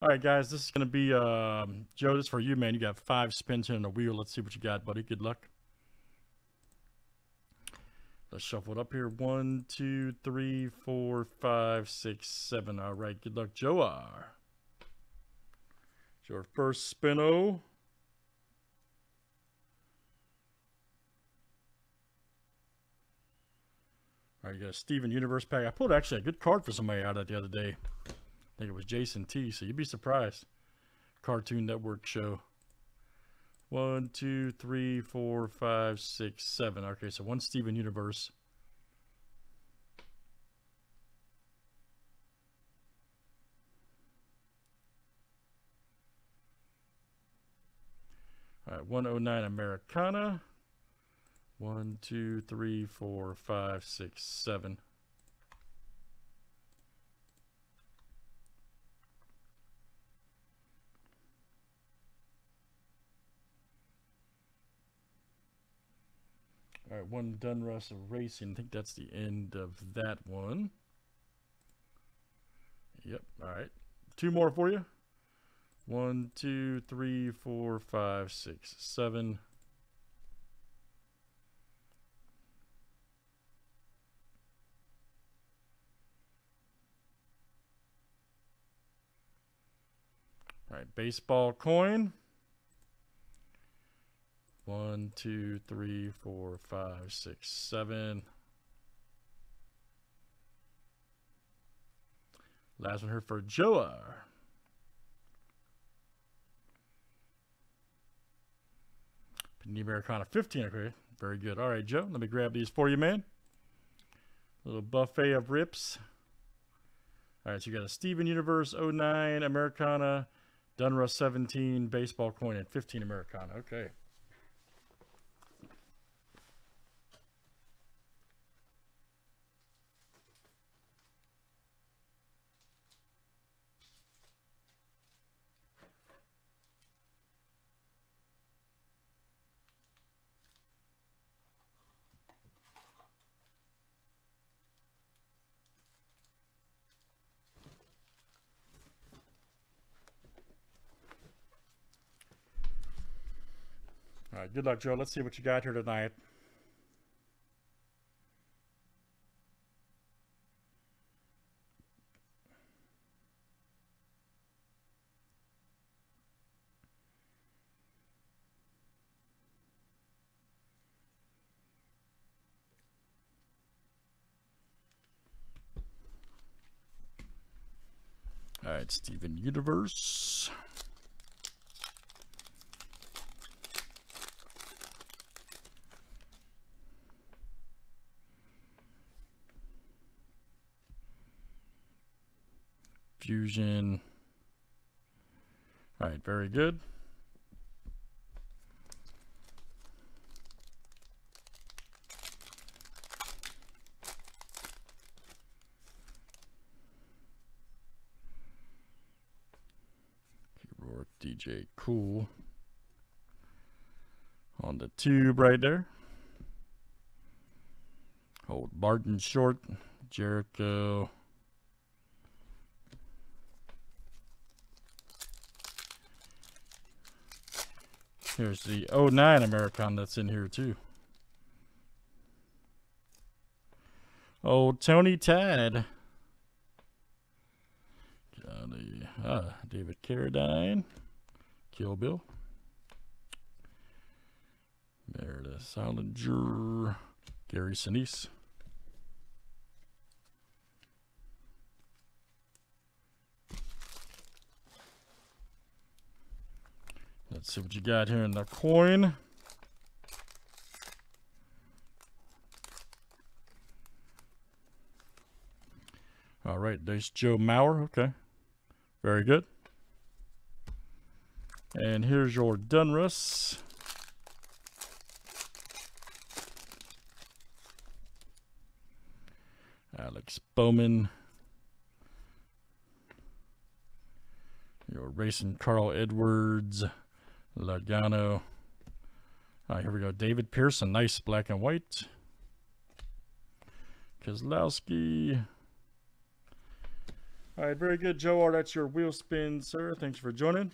All right, guys, this is going to be, um, Joe, this is for you, man. You got five spins on the wheel. Let's see what you got, buddy. Good luck. Let's shuffle it up here. One, two, three, four, five, six, seven. All right, good luck, Joe. It's your first spino. All right, you got a Steven Universe pack. I pulled actually a good card for somebody out of the other day. I think it was Jason T. So you'd be surprised. Cartoon Network show. One, two, three, four, five, six, seven. Okay, so one Steven Universe. All right, 109 Americana. One, two, three, four, five, six, seven. All right, one Donruss Racing. I think that's the end of that one. Yep, all right. Two more for you. One, two, three, four, five, six, seven. All right, baseball coin. One, two, three, four, five, six, seven. Last one here for Joe. Americana 15. Okay, very good. All right, Joe, let me grab these for you, man. Little buffet of rips. All right, so you got a Steven Universe 09 Americana, Donruss 17 baseball coin, and 15 Americana. Okay. All right, good luck, Joe. Let's see what you got here tonight. All right, Steven Universe. Fusion. All right, very good. DJ Cool. On the tube right there. Hold Barton Short, Jericho. Here's the 09 American that's in here too. Old Tony Todd. Johnny, ah, David Carradine. Kill Bill. Meredith Salenger. Gary Sinise. Let's see what you got here in the coin. All right, there's Joe Mauer. Okay, very good. And here's your Donruss. Alex Bowman. Your racing Carl Edwards. Logano. All right, here we go. David Pearson, nice black and white. Keselowski. All right, very good, Joe. That's your wheel spin, sir. Thanks for joining.